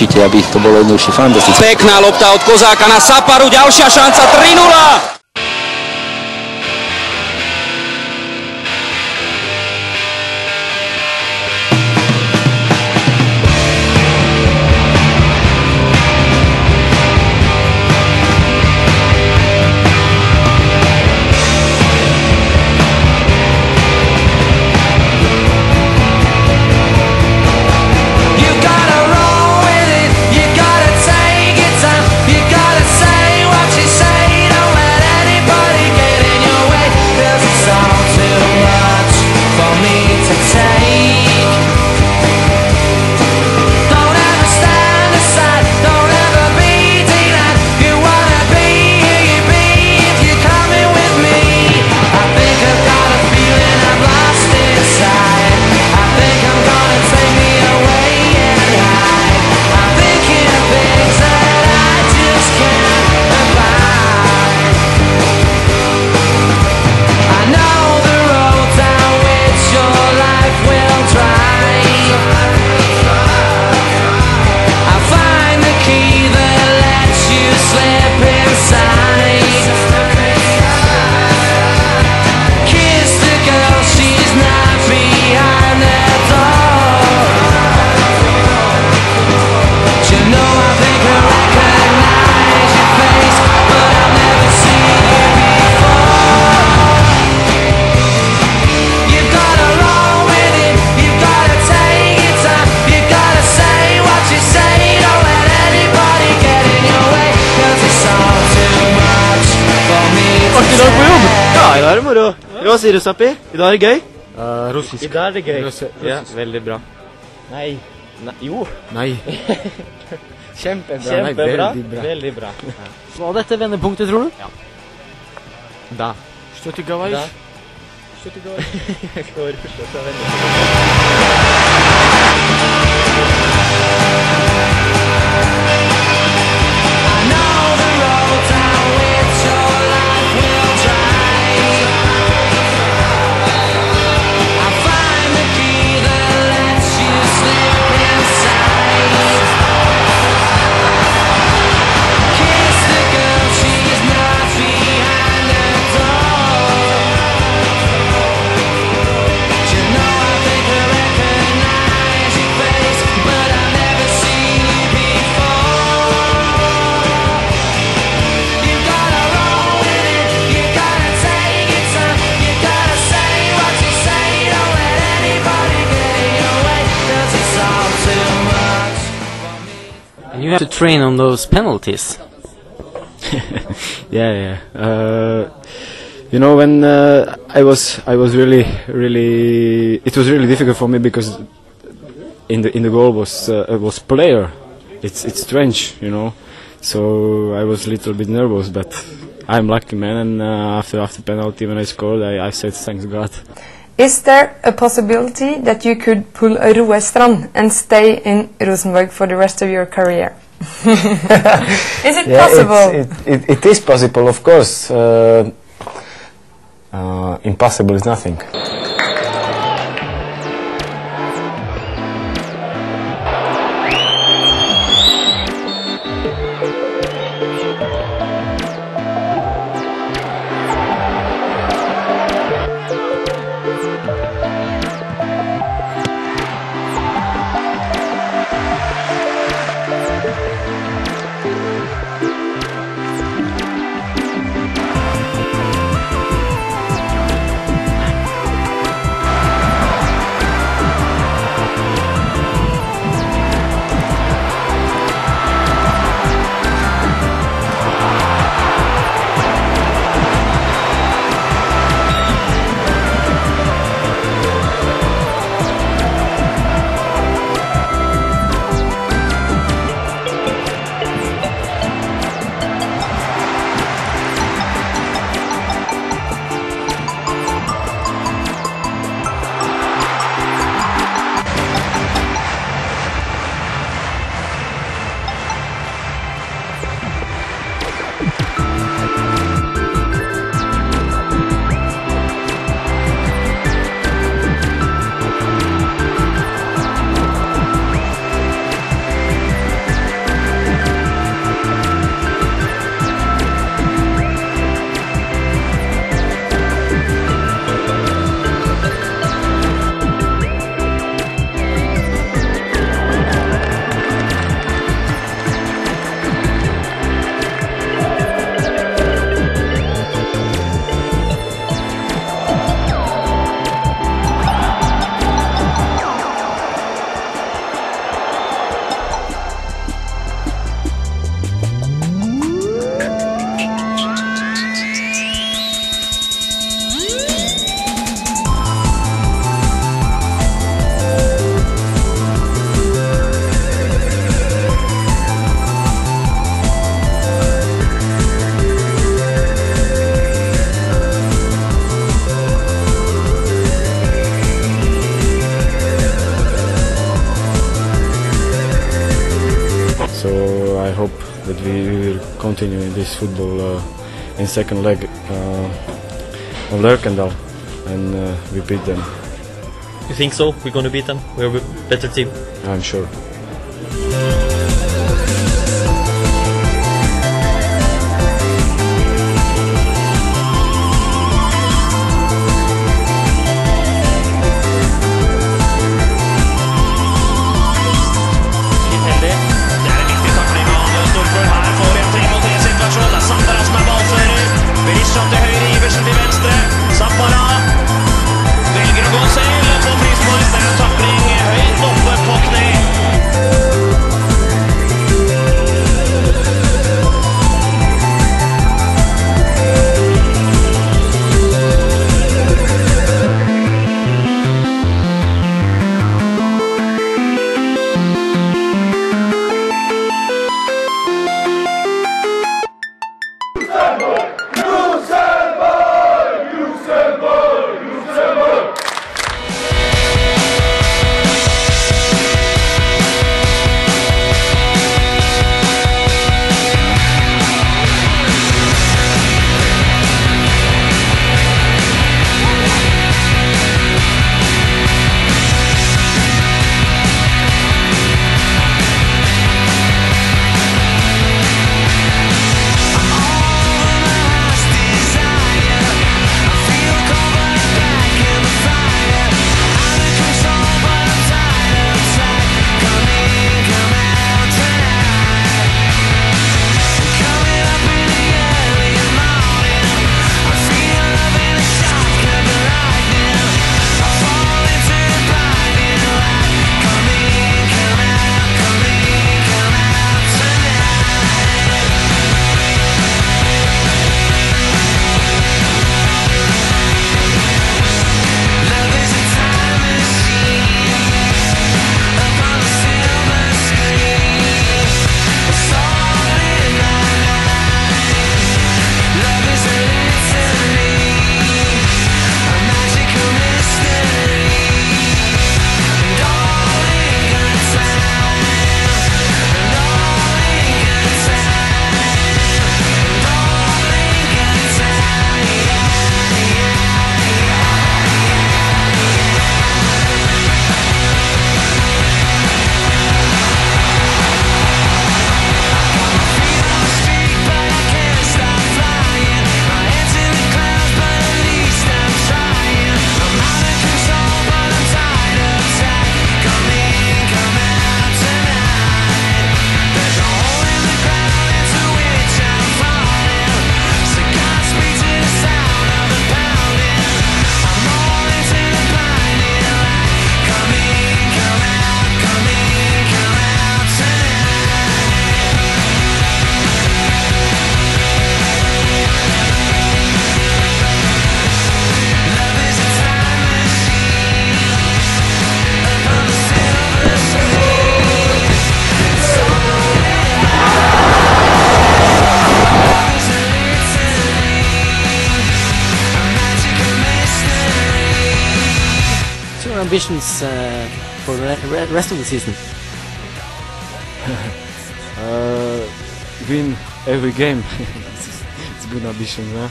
určite, aby to bolo jednoduchšie fantastické. Pekná lopta od Kozáka na Saparu, ďalšia šanca 3-0. dag er det moro. Hva sier du, Sappi? I dag er det gøy? russisk. I dag er det gøy. Ja, veldig bra. Nei. Nei. Jo. Nei. Kjempebra. Nei, veldig bra. Veldig bra. Var dette vendepunktet, tror du? Da. Что ты говоришь? Да. Что ты говоришь? Я говорю, что это you have to train on those penalties. Yeah, yeah. Uh, you know, when uh, I was, I was really, really. It was really difficult for me because in the in the goal was uh, was player. It's it's strange, you know. So I was a little bit nervous, but I'm lucky, man. And uh, after after penalty when I scored, I, I said thanks God. Is there a possibility that you could pull a Roar Strand and stay in Rosenborg for the rest of your career? is it Yeah, possible? It, it, it is possible, of course. Uh, uh, impossible is nothing. Continue in this football uh, in second leg uh, on Lerkendal and uh, we beat them. You think so? We're gonna beat them? We're a better team. I'm sure. Ambitions uh, for the rest of the season? Uh, win every game. it's, it's good ambition, huh?